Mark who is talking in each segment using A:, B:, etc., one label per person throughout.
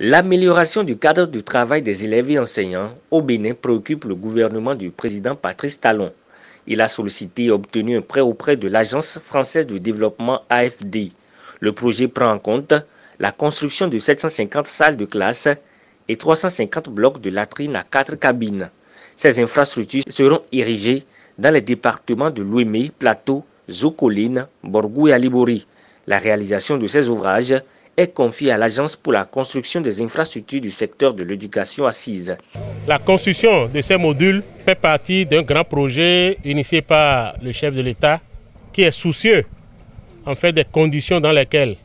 A: L'amélioration du cadre de travail des élèves et enseignants au Bénin préoccupe le gouvernement du président Patrice Talon. Il a sollicité et obtenu un prêt auprès de l'Agence française de développement AFD. Le projet prend en compte la construction de 750 salles de classe et 350 blocs de latrines à quatre cabines. Ces infrastructures seront érigées dans les départements de Louémé, Plateau, Zocoline, Borgou et Alibori. La réalisation de ces ouvrages est confiée à l'Agence pour la construction des infrastructures du secteur de l'éducation assise.
B: La construction de ces modules fait partie d'un grand projet initié par le chef de l'État qui est soucieux en fait des conditions dans lesquelles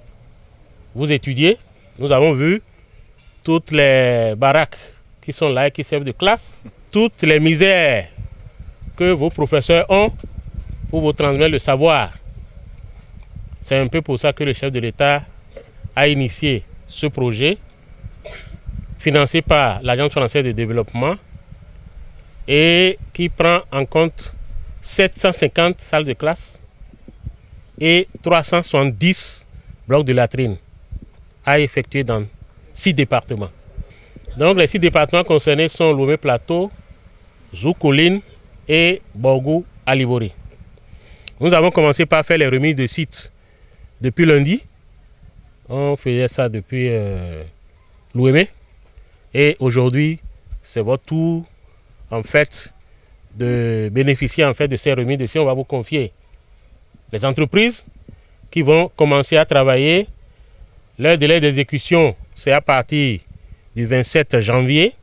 B: vous étudiez. Nous avons vu toutes les baraques qui sont là et qui servent de classe, toutes les misères que vos professeurs ont pour vous transmettre le savoir. C'est un peu pour ça que le chef de l'État a initié ce projet financé par l'Agence française de développement et qui prend en compte 750 salles de classe et 370 blocs de latrines à effectuer dans six départements. Donc les six départements concernés sont Lomé Plateau, Zoukoline et Borgou Alibori. Nous avons commencé par faire les remises de sites depuis lundi on faisait ça depuis euh, Et aujourd'hui, c'est votre tour, en fait, de bénéficier en fait, de ces remises. De on va vous confier les entreprises qui vont commencer à travailler. Leur délai d'exécution, c'est à partir du 27 janvier.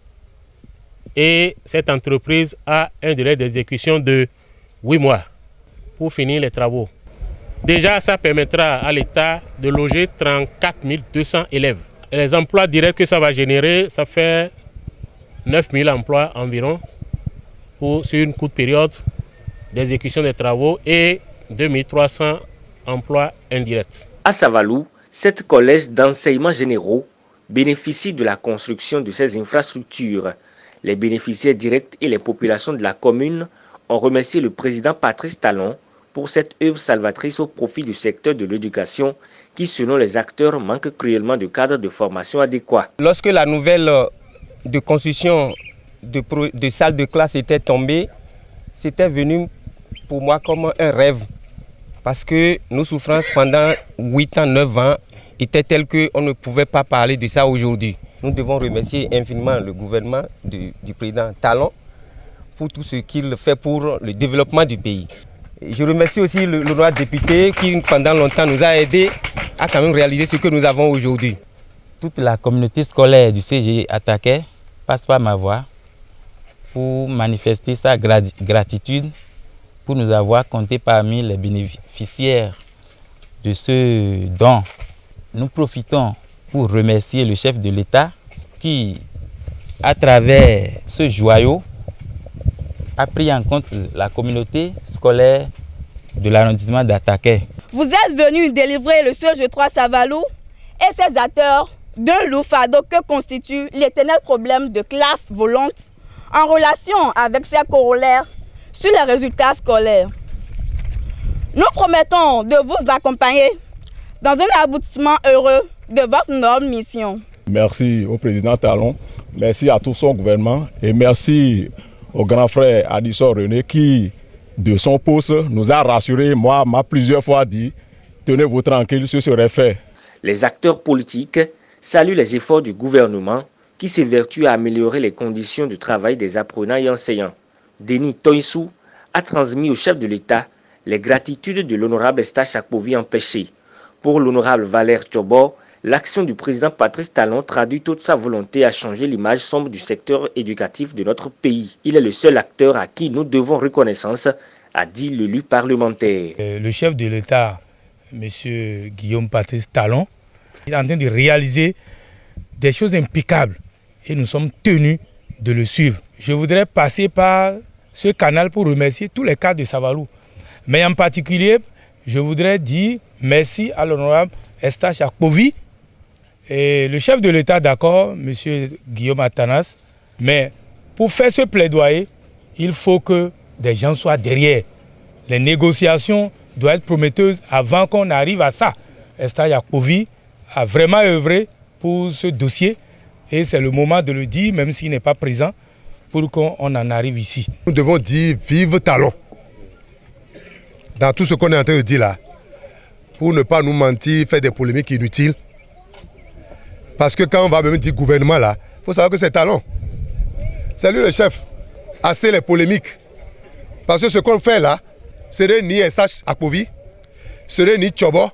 B: Et cette entreprise a un délai d'exécution de 8 mois pour finir les travaux. Déjà, ça permettra à l'État de loger 34 200 élèves. les emplois directs que ça va générer, ça fait 9 000 emplois environ pour, sur une courte période d'exécution des travaux et 2 300 emplois indirects.
A: À Savalou, sept collèges d'enseignement généraux bénéficient de la construction de ces infrastructures. Les bénéficiaires directs et les populations de la commune ont remercié le président Patrice Talon pour cette œuvre salvatrice au profit du secteur de l'éducation qui, selon les acteurs, manque cruellement de cadres de formation adéquats.
C: Lorsque la nouvelle euh, de construction de, salles de classe était tombée, c'était venu pour moi comme un rêve. Parce que nos souffrances pendant 8 ans, 9 ans étaient telles qu'on ne pouvait pas parler de ça aujourd'hui. Nous devons remercier infiniment le gouvernement du président Talon pour tout ce qu'il fait pour le développement du pays. Je remercie aussi le, roi député qui, pendant longtemps, nous a aidés à quand même réaliser ce que nous avons aujourd'hui.
D: Toute la communauté scolaire du CG Attaquet passe par ma voix pour manifester sa gratitude pour nous avoir compté parmi les bénéficiaires de ce don. Nous profitons pour remercier le chef de l'État qui, à travers ce joyau, a pris en compte la communauté scolaire de l'arrondissement d'Attaquet.
E: Vous êtes venu délivrer le siège 3 Savalou et ses acteurs d'un loup fardeau que constitue l'éternel problème de classe volante en relation avec ses corollaires sur les résultats scolaires. Nous promettons de vous accompagner dans un aboutissement heureux de votre noble mission.
F: Merci au président Talon, merci à tout son gouvernement et merci au grand frère Addison René qui, de son poste, nous a rassurés. Moi, m'a plusieurs fois dit, tenez-vous tranquille, ce serait fait.
A: Les acteurs politiques saluent les efforts du gouvernement qui s'évertue à améliorer les conditions de travail des apprenants et enseignants. Denis Toinsou a transmis au chef de l'État les gratitudes de l'honorable Estache Akpovi empêché. Pour l'honorable Valère Tchobor, L'action du président Patrice Talon traduit toute sa volonté à changer l'image sombre du secteur éducatif de notre pays. Il est le seul acteur à qui nous devons reconnaissance, a dit l'élu parlementaire.
G: Euh, le chef de l'État, M. Guillaume Patrice Talon, est en train de réaliser des choses impeccables et nous sommes tenus de le suivre. Je voudrais passer par ce canal pour remercier tous les cadres de Savalou. Mais en particulier, je voudrais dire merci à l'honorable Estache Akpovi et le chef de l'État, d'accord, M. Guillaume Atanas, mais pour faire ce plaidoyer, il faut que des gens soient derrière. Les négociations doivent être prometteuses avant qu'on arrive à ça. Esta Yakovi a vraiment œuvré pour ce dossier Et c'est le moment de le dire, même s'il n'est pas présent, pour qu'on en arrive ici.
H: Nous devons dire vive talon dans tout ce qu'on est en train de dire là, pour ne pas nous mentir, faire des polémiques inutiles. Parce que quand on va même dire gouvernement là, il faut savoir que c'est talon. C'est lui le chef. Assez les polémiques. Parce que ce qu'on fait là, ce n'est ni SH Apovi, ce n'est ni Tchobo,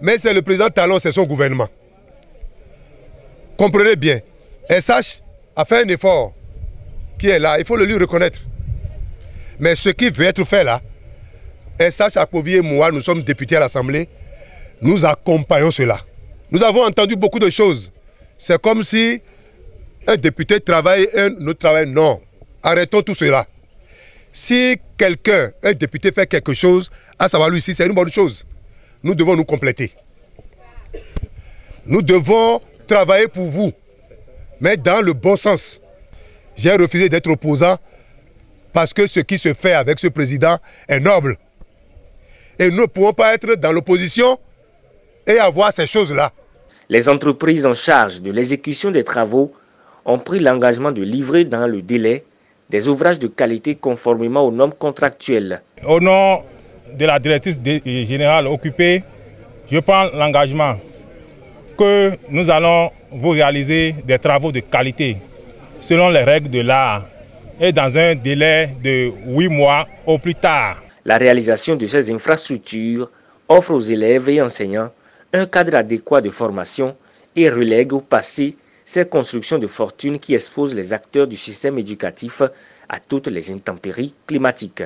H: mais c'est le président Talon, c'est son gouvernement. Comprenez bien, SH a fait un effort qui est là, il faut le lui reconnaître. Mais ce qui veut être fait là, SH Apovi et moi, nous sommes députés à l'Assemblée, nous accompagnons cela. Nous avons entendu beaucoup de choses. C'est comme si un député travaille et un autre travaille. Non. Arrêtons tout cela. Si quelqu'un, un député fait quelque chose, à savoir lui ici, c'est une bonne chose. Nous devons nous compléter. Nous devons travailler pour vous, mais dans le bon sens. J'ai refusé d'être opposant parce que ce qui se fait avec ce président est noble. Et nous ne pouvons pas être dans l'opposition et avoir ces choses-là.
A: Les entreprises en charge de l'exécution des travaux ont pris l'engagement de livrer dans le délai des ouvrages de qualité conformément aux normes contractuelles.
B: Au nom de la directrice générale occupée, je prends l'engagement que nous allons vous réaliser des travaux de qualité selon les règles de l'art et dans un délai de 8 mois au plus tard.
A: La réalisation de ces infrastructures offre aux élèves et enseignants un cadre adéquat de formation et relègue au passé ces constructions de fortune qui exposent les acteurs du système éducatif à toutes les intempéries climatiques.